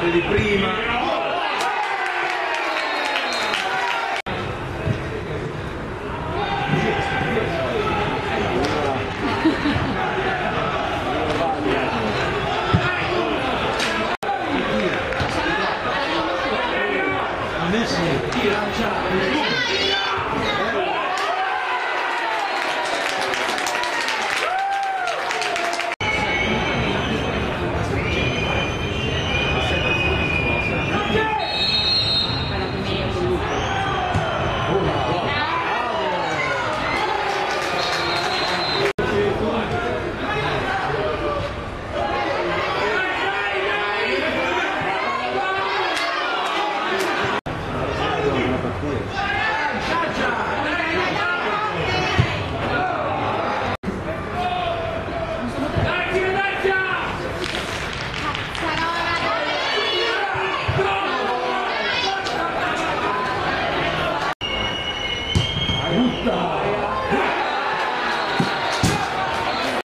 vedi prima. Messi tira, Luta!